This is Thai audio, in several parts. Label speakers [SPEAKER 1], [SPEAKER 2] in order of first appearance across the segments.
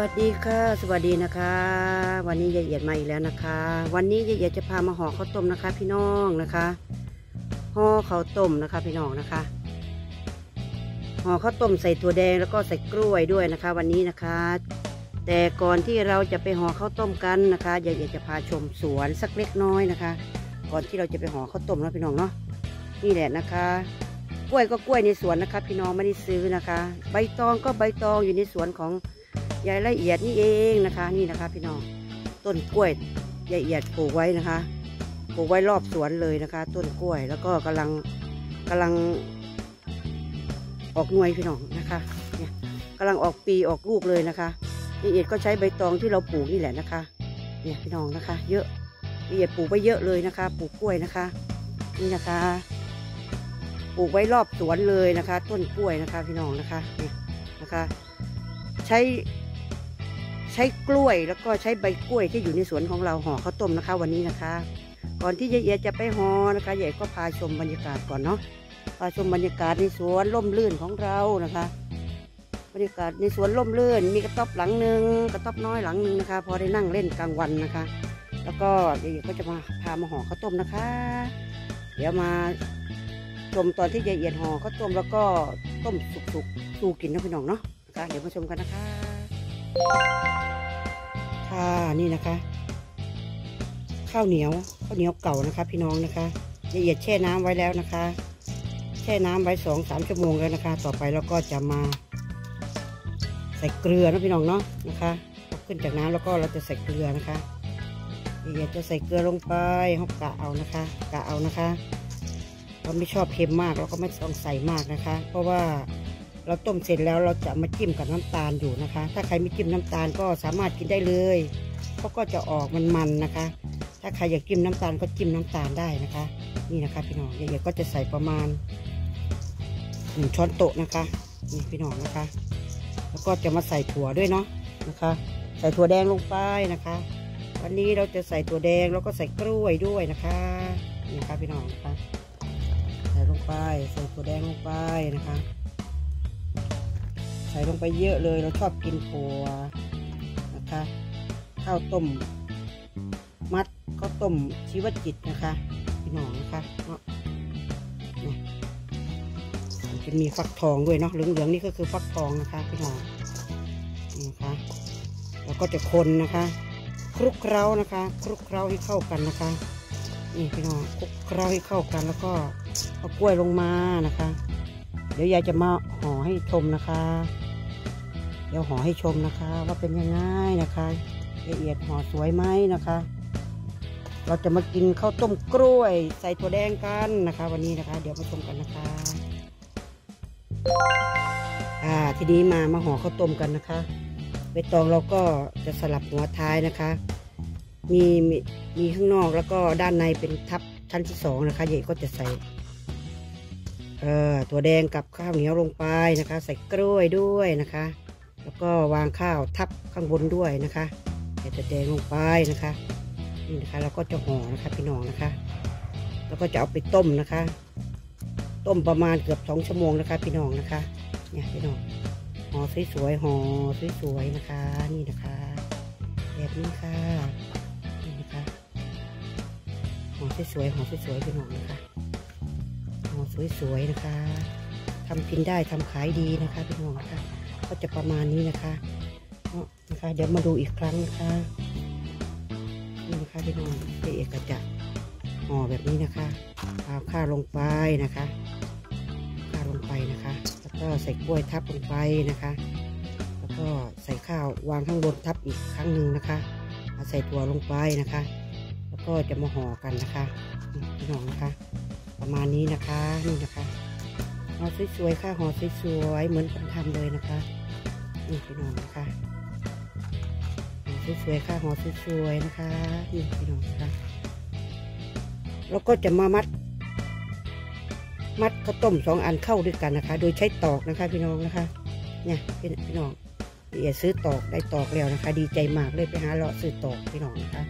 [SPEAKER 1] วัสดีค่ะ สวัสดีนะคะ วันนี้ยายเอียดมาอีกแล้วนะคะ วันนี้ยายเอียดจะพามาห่อข้าวต้มนะคะ พี่น้องนะคะห่อข้าวต้มนะคะพี่น้องนะคะห่อข้าวต้มใส่ถั่วแดงแล้วก็ใส่กล้วยด้วยนะคะ วันนี้นะคะ แต่ก่อนที่เราจะไปห่อข้าวต้มกันนะคะยายเอียดจะพาชมสวนสักเล็กน้อยนะคะ ก่อนที่เราจะไปห่อข้าวต้มแล้วพี่น้องเนาะนี่แหละนะคะกล้วยก็กล้วยในสวนนะคะ พี่น้องไม่ได้ซื้อนะคะ ใบตองก็ใบตองอยู่ในสวนของ ยายละเอียดนี่เองนะคะ นี่นะคะ พี่น้องต้นกล้วยยายละเอียดปลูกไว้นะคะปลูกไว้รอบสวนเลยนะคะ ต้นกล้วยแล้วก็กำลังกำลัง ออกหน่วยพี่น้องนะคะเนี่ยกำลังออกปีออกลูกเลยนะคะยายละเอียดก็ใช้ใบตองที่เราปลูกนี่แหละนะคะ เนี่ยพี่น้องนะคะ เยอะละเอียดปลูกไว้เยอะเลยนะคะ ปลูกกล้วยนะคะ นี่นะคะปลูกไว้รอบสวนเลยนะคะ ต้นกล้วยนะคะ พี่น้องนะคะเนี่ยนะคะ ใช้ ใช้กล้วยแล้วก็ใช้ใบกล้วยที่อยู่ในสวนของเราห่อข้าวต้มนะคะ วันนี้นะคะ ก่อนที่ยายเอียจะไปห่อนะคะยายก็พาชมบรรยากาศก่อนเนาะพาชมบรรยากาศในสวนร่มรื่นของเรานะคะ บรรยากาศในสวนร่มรื่น มีกระต๊อบหลังหนึ่งกระต๊อบน้อยหลังหนึ่งนะคะ พอได้นั่งเล่นกลางวันนะคะ แล้วก็ยายเอียก็จะมาพามาห่อข้าวต้มนะคะ เดี๋ยวมาชมตอนที่ยายเอียห่อข้าวต้มแล้วก็ต้มสุกๆสูกินนะพี่น้องเนาะนะคะเดี๋ยวมาชมกันนะคะ ค่ะนี่นะคะ ข้าวเหนียวข้าวเหนียวเก่านะคะ พี่น้องนะคะยายเอียดแช่น้ำไว้แล้วนะคะ แช่น้ำไว้สองสามชั่วโมงแล้วนะคะ ต่อไปเราก็จะมา ใส่เกลือนะพี่น้องเนาะนะคะพอขึ้นจากน้ำแล้วก็เราจะใส่เกลือนะคะยายเอียดจะใส่เกลือลงไปเขากะเอานะคะกะเอานะคะ เราไม่ชอบเค็มมากเราก็ไม่ต้องใส่มากนะคะ เพราะว่า เราต้มเสร็จแล้วเราจะมาจิ้มกับน้ำตาลอยู่นะคะ ถ้าใครไม่จิ้มน้ำตาลก็สามารถกินได้เลยเพราะก็จะออกมันๆนะคะ ถ้าใครอยากจิ้มน้ำตาลก็จิ้มน้ำตาลได้นะคะ นี่นะคะ พี่น้องเดี๋ยวก็จะใส่ประมาณหนึ่งช้อนโต๊ะนะคะนี่พี่น้องนะคะ แล้วก็จะมาใส่ถั่วด้วยเนาะนะคะ ใส่ถั่วแดงลงไปนะคะ วันนี้เราจะใส่ถั่วแดงแล้วก็ใส่กล้วยด้วยนะคะนี่นะคะพี่น้องนะคะใส่ลงไปใส่ถั่วแดงลงไปนะคะ ใส่ลงไปเยอะเลยเราชอบกินถั่วนะคะ ข้าวต้ม มัดข้าวต้มชีวจิตนะคะพี่น้องนะคะเนาะเนี่ยจะมีฟักทองด้วยเนาะเหลืองๆนี่ก็คือฟักทองนะคะพี่น้องนี่นะคะแล้วก็จะคนนะคะคลุกเคล้านะคะคลุกเคล้าให้เข้ากันนะคะนี่พี่น้องคลุกเคล้าให้เข้ากันแล้วก็เอากล้วยลงมานะคะ เดี๋ยวยายจะมาห่อให้ชมนะคะ เดี๋ยวห่อให้ชมนะคะ ว่าเป็นยังไงนะคะละเอียดห่อสวยไหมนะคะ เราจะมากินข้าวต้มกล้วย ใส่ถั่วแดงกันนะคะ วันนี้นะคะ เดี๋ยวมาชมกันนะคะอ่าทีนี้มามาห่อข้าวต้มกันนะคะใบตองเราก็จะสลับหัวท้ายนะคะ มีมีมีข้างนอกแล้วก็ด้านในเป็นทับชั้นที่สองนะคะใหญ่ก็จะใส่เอ่อถั่วแดงกับข้าวเหนียวลงไปนะคะ ใส่กล้วยด้วยนะคะ แล้วก็วางข้าวทับข้างบนด้วยนะคะใส่ถั่วแดงลงไปนะคะนี่นะคะเราก็จะห่อนะคะพี่น้องนะคะ แล้วก็จะเอาไปต้มนะคะ ต้มประมาณเกือบสองชั่วโมงนะคะ พี่น้องนะคะเนี่ยพี่น้องห่อสวยๆห่อสวยๆนะคะ นี่นะคะ แบบนี้ค่ะนี่นะคะห่อสวยๆห่อสวยๆพี่น้องนะคะห่อสวยๆนะคะทำกินได้ทำขายดีนะคะพี่น้องนะคะ ก็จะประมาณนี้นะคะเนาะนะคะ เดี๋ยวมาดูอีกครั้งนะคะนี่นะคะพี่น้องเด็กก็จะห่อแบบนี้นะคะเอาข้าวลงไปนะคะข้าวลงไปนะคะ แล้วก็ใส่กล้วยทับลงไปนะคะ แล้วก็ใส่ข้าววางข้างบนทับอีกครั้งหนึ่งนะคะเอาใส่ถั่วลงไปนะคะ แล้วก็จะมาห่อกันนะคะพี่น้องนะคะ ประมาณนี้นะคะนี่นะคะห่อสวยๆค่ะห่อสวยๆเหมือนคนทำเลยนะคะ นี่พี่น้องนะคะห่อสวยๆค่ะห่อสวยๆนะคะนี่พี่น้องนะคะแล้วก็จะมามัด มัดข้าวต้มสองอันเข้าด้วยกันนะคะ โดยใช้ตอกนะคะ พี่น้องนะคะ เนี่ยพี่พี่น้องเดี๋ยวซื้อตอกได้ตอกแล้วนะคะ ดีใจมากเลยไปหาเลาะซื้อตอกพี่น้องนะคะ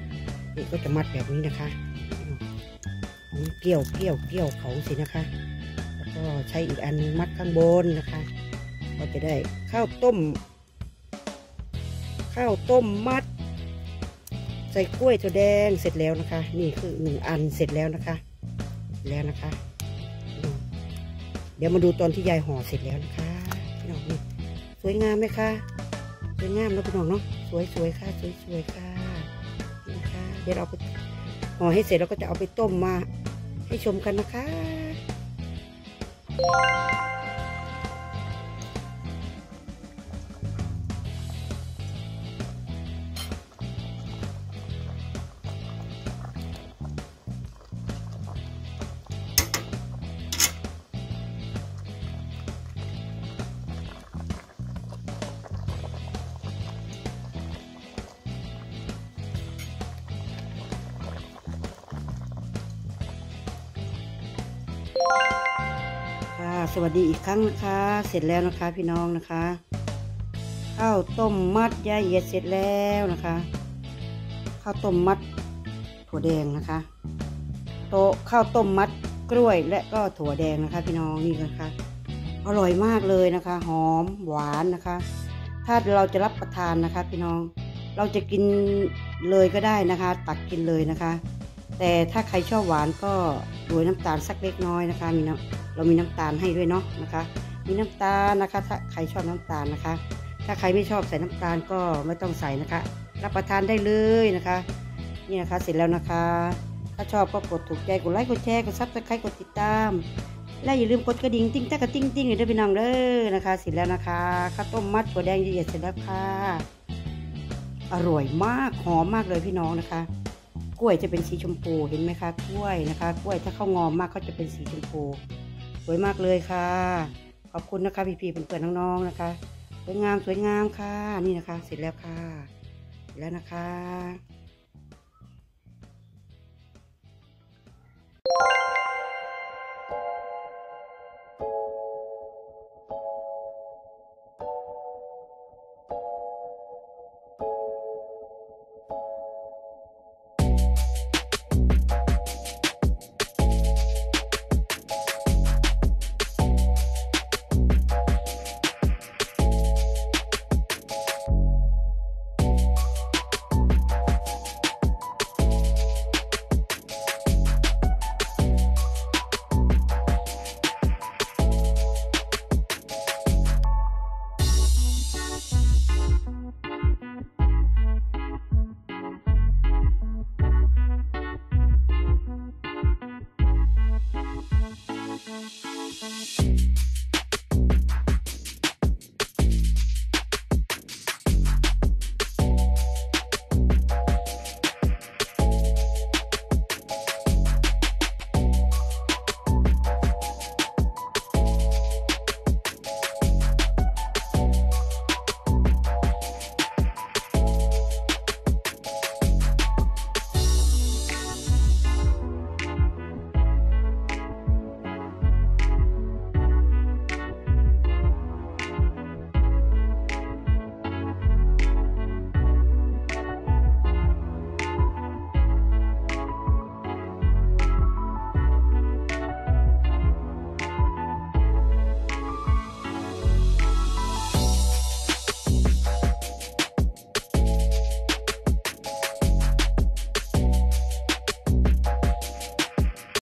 [SPEAKER 1] นี่ก็จะมัดแบบนี้นะคะพี่เกี่ยวเกี่ยวเกี่ยวเขาสินะคะ แล้วก็ใช้อีกอันมัดข้างบนนะคะ ก็จะได้ข้าวต้ม ข้าวต้มมัด ใส่กล้วยถั่วแดงเสร็จแล้วนะคะ นี่คือหนึ่งอันเสร็จแล้วนะคะ แล้วนะคะ เดี๋ยวมาดูตอนที่ยายห่อเสร็จแล้วนะคะพี่น้องนี่สวยงามไหมคะสวยงามนะพี่น้องเนาะสวยสวยค่ะ สวยสวยค่ะนี่นะคะเดี๋ยวเราไปห่อให้เสร็จแล้วก็จะเอาไปต้มมาให้ชมกันนะคะ สวัสดีอีกครั้งนะคะ เสร็จแล้วนะคะพี่น้องนะคะ ข้าวต้มมัดยาเอียดเสร็จแล้วนะคะ ข้าวต้มมัดถั่วแดงนะคะ โต๊ะข้าวต้มมัดกล้วยและก็ถั่วแดงนะคะ พี่น้องนี่นะคะ อร่อยมากเลยนะคะ หอมหวานนะคะ ถ้าเราจะรับประทานนะคะ พี่น้องเราจะกินเลยก็ได้นะคะ ตักกินเลยนะคะ แต่ถ้าใครชอบหวานก็โรยน้ำตาลสักเล็กน้อยนะคะ มีน้ำเรามีน้ำตาลให้ด้วยเนาะนะคะ มีน้ำตาลนะคะ ถ้าใครชอบน้ำตาลนะคะ ถ้าใครไม่ชอบใส่น้ำตาลก็ไม่ต้องใส่นะคะ รับประทานได้เลยนะคะ นี่นะคะเสร็จแล้วนะคะ ถ้าชอบก็กดถูกใจกดไลค์กดแชร์กด subscribe กดติดตาม และอย่าลืมกดกระดิ่งติ้งตะกระติ้งติ้งด้วยพี่น้องเด้อนะคะ เสร็จแล้วนะคะข้าวต้มมัดถั่วแดงละเอียดเสร็จแล้วค่ะ อร่อยมากหอมมากเลยพี่น้องนะคะ กล้วยจะเป็นสีชมพูเห็นไหมคะ กล้วยนะคะ กล้วยถ้าเข้างอมมากก็จะเป็นสีชมพู สวยมากเลยค่ะ ขอบคุณนะคะพี่ๆเพื่อนๆน้องๆนะคะสวยงามสวยงามค่ะ นี่นะคะ เสร็จแล้วค่ะเสร็จแล้วนะคะ